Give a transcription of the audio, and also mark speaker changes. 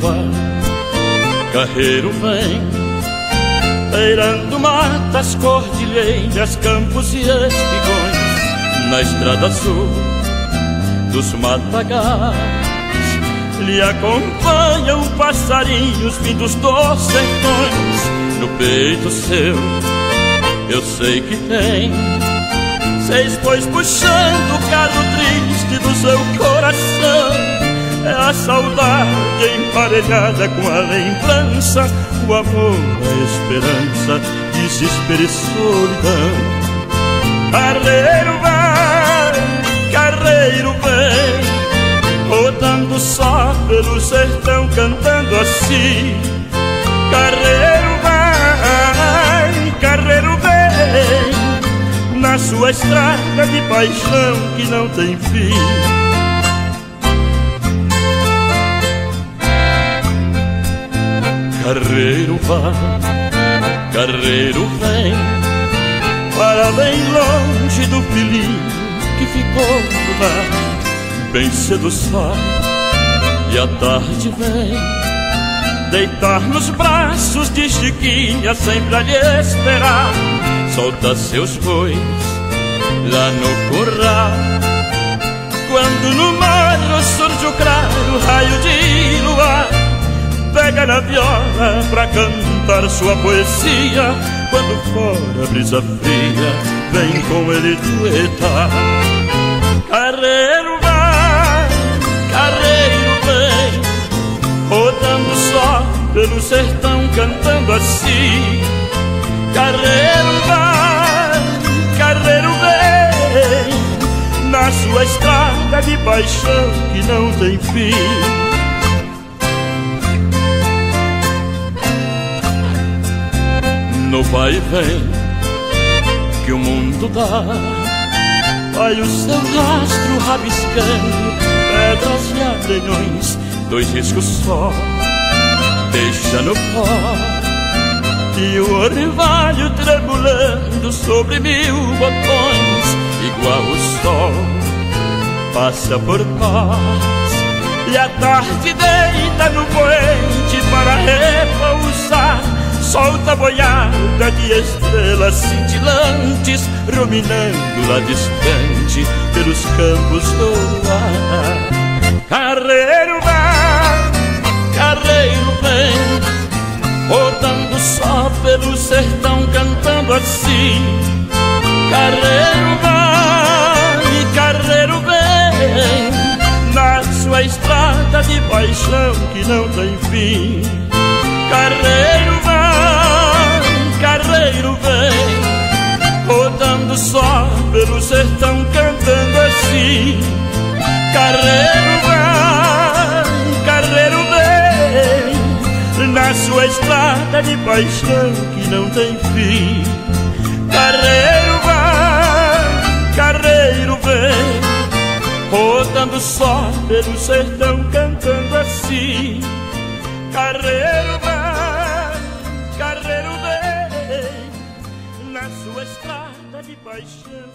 Speaker 1: vai, carreiro vem, beirando matas, cordilheiras, campos e espigões, na estrada azul dos matagais. Lhe acompanham passarinhos vindos dos sertões, no peito seu eu sei que tem Seis bois puxando o carro triste do seu coração é a saudade emparelhada com a lembrança, o amor, a esperança, desespero e solidão. Carreiro vai, carreiro vem, rodando só pelo sertão, cantando assim. Carreiro vai, carreiro vem, na sua estrada de paixão que não tem fim. Carreiro vai, carreiro vem, para bem longe do filhinho que ficou lá. Bem cedo sai e a tarde vem, deitar nos braços de Chiquinha sempre a lhe esperar. Solta seus bois lá no curral. Quando no mar surge o claro raio pra cantar sua poesia. Quando for a brisa fria, vem com ele duetar. Carreiro vai, carreiro vem, rodando só pelo sertão, cantando assim. Carreiro vai, carreiro vem, na sua estrada de paixão que não tem fim. No vai e vem que o mundo dá. Vai o seu rastro rabiscando pedras e arranhões, dois riscos só, deixa no pó. E o orvalho tremulando sobre mil botões, igual o sol, passa por nós. E a tarde deita no poente para repousar solta boiada de estrelas cintilantes, ruminando lá distante pelos campos do ar. Carreiro vai, carreiro vem, rodando só pelo sertão, cantando assim. Carreiro vai, carreiro vem, na sua estrada de paixão que não tem fim. Carreiro vai carreiro vem Rodando só pelo sertão cantando assim. Carreiro vai, carreiro vem Na sua estrada de paixão que não tem fim. Carreiro vai, carreiro vem Rodando só pelo sertão cantando assim Carreiro vai, carreiro vem, na sua estrada de paixão.